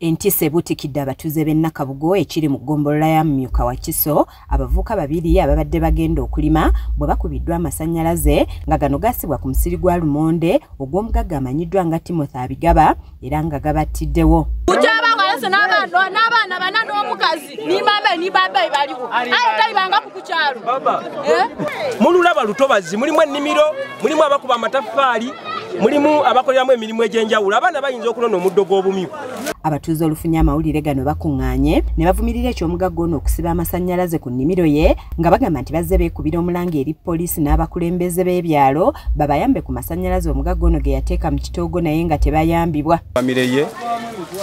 entiisa ebuutikidde abatuuze b'e nakabugo ekiri mu ggombolola ya mumyuka wa kiso abavubuka babiri ababadde bagenda okulima bwe bakubiddwa amasannyalaze nga gano gaasibwa ku musiri gwa lumonde ogw'omugagga amanyiddwa nga timothy abigaba era nga gabattiddewo kukyabanga n'abaana bana n'omukazi nimambe nimambe baliwo. Aye talibanga mu kukyalo mululaba lutobazi mulimu ennimiro mulimu abakuba amataffaali mulimu abakoleramu emirimu egy'enjawulo abaana bayinza okunona omuddo gw'obumyu abatuuze olufunye amawulire gano bakuŋŋaanye ne bavumirira ekyomugagga ono okusiba amasannyalaze ku nnimiro ye nga bagamba nti bazze beekubira omulanga eri poliisi n'abakulembeze b'ebyalo babayambe ku masannyalaze omugagga ono ge yateeka mu kitoogo naye nga tebayambibwa. Famire ye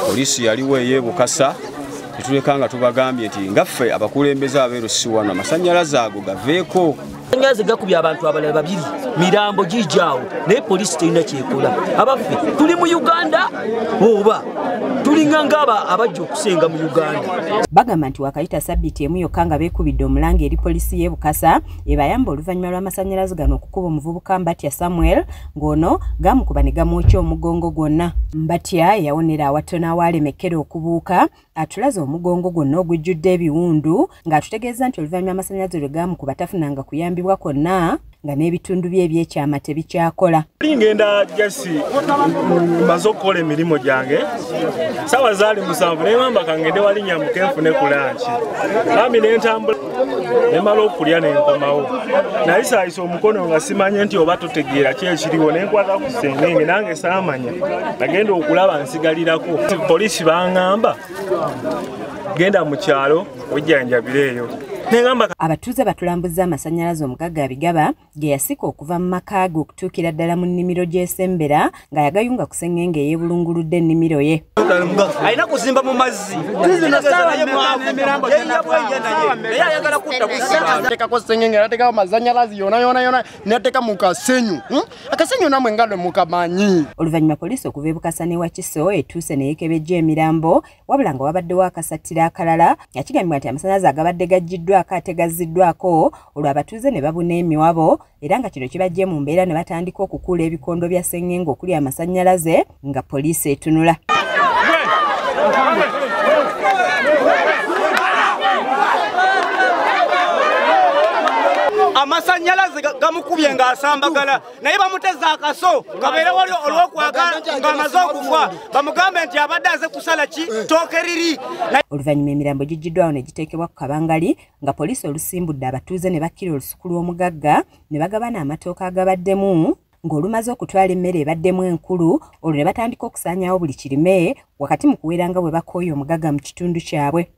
poliisi yaliwo ey'ebukasa tetuleka nga tubagambye nti ngaffe abakulembeze abeerusi wano amasannyalaze ago gaveeko. Amasannyalaze gakubye abantu abalala babiri mirambo gijaawo naye poliisi terina kyekola. Abaffe tuli mu uganda? Oba tulinga ngaaba abajja okusenga mu uganda. Bagamba nti wakayita sabbiiti emu yokka nga beekubidde omulanga eri poliisi y'e bukasa ebayamba oluvannyuma lw'amasannyalaze gano okukuba omuvubuka mbatya samuel ng'ono gamukuba ne gamwokya omugongo gwonna. Mbatya eyawonera awatono awaalemekkera okubuuka atulaze omugongo gwonna ogujjudde ebiwundu ng'atutegeeza nti oluvannyuma amasannyalaze lwe gamukuba tafunanga kuyambibwa kwonna nga n'ebitundu bye ebyekyama tebikyakola. Ngenda jasi mbaze okukola emirimu gyange. Sawa zaali musanvu nemamba kangende wali nyambuka enfune ku lanki bambi nentambula nemala okulya nenkomawo nayisaayisa omukono nga simanye nti oba totegeera ki ekiriwo nenkwata ku sengenge nange saamanya. Nagenda okulaba nsigalirako. Poliisi baŋŋamba genda mu kyalo ojjanjabireeyo abatuuze batulambuza amasannyalaze omugagga abigaba ge yasika okuva mu maka ge okutuukira ddala mu nnimiro gy'esembera nga yagayunga ku sengenge ey'ebulunguludde ennimiro ye. Alina kuzimba mu mazzi. Kutekako sengenge natekako mazanyalazi yona yona yona nateka mu kasenyu. Akasenyu namwe nga mukamanyi oluvannyuma poliisi okuva ebukasa n'ewa kiso etuuse neyekebejja emirambo wabula nga wabaddewo akasattiro akalala nga kigambibwa nti amasannyalaze agabadde gaggiddwako ate gazziddwako olwo abatuuze ne babuna emiwabo era nga kino kibajje mu mbeera ne batandika okukuula ebikondo bya sengenge okuli amasannyalaze nga poliisi etunula amasanyalaze gamukubye ng'asambagala. Naye bamuteza akaso kabeere wali olw'okwagala ng'amaze okufa. Bamugambe nti abadde aze kusala ki? Tooke riri. Oluvannyuma emirambo giggiddwawo ne giteekebwa ku kabangali nga poliisi olusimbudde abatuuze ne bakkira olusuku lw'omugagga ne bagabana amatooka agabaddemu ng'olumaze okutwala emmere ebaddemu enkulu olwo ne batandika okusaanyaawo buli kirime wakati mu kuweera nga bwe bakooye omugagga mu kitundu kyabwe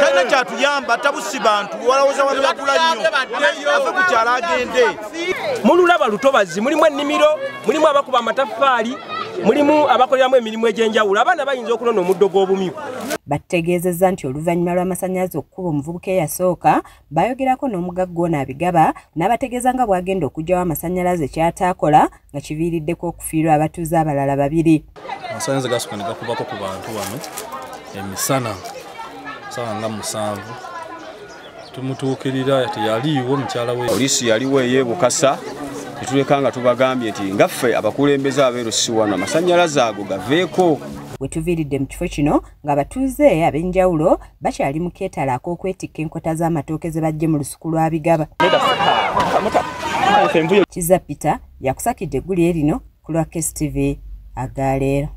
talina kyatuyamba tabusi bantu walowooza wano yakula nnyo. ave ku kyalo agende? mululaba lutobazi mulimu ennimiro mulimu abakuba amataffaali mulimu abakoleramu emirimu egy'enjawulo. Abaana bayinza okunona omuddo gw'obumyu bategeezezza nti oluvannyuma lw'amasannyalaze okukuba omuvubuka eyasooka bayogerako n'omugagga ono abigaba n'abategeeza nga bw'agenda okuggyawo amasannyalaze kyataakola nga kiviiriddeko okufiirwa abatuuze abalala babiri. Amasannyalaze gasooka ne gakubako ku bantu wano emisana sawa nga musanvu. Tumutuukirira teyaliiwo mukyala we. Poliisi yaliwo ey'ebukasa tetuleka nga tubagambye nti ngaffe abakulembeze abeerusi wano amasannyalaze ago gaveeko. We tuviiridde mu kifo kino ng'abatuuze ab'enjawulo bakyali mu keetala ak'okwetikka enkota z'amatooke ze bajje mu lusuku lwa bigaba. Kiza peter yakusakidde egguli erino ku lwa kstv agaleero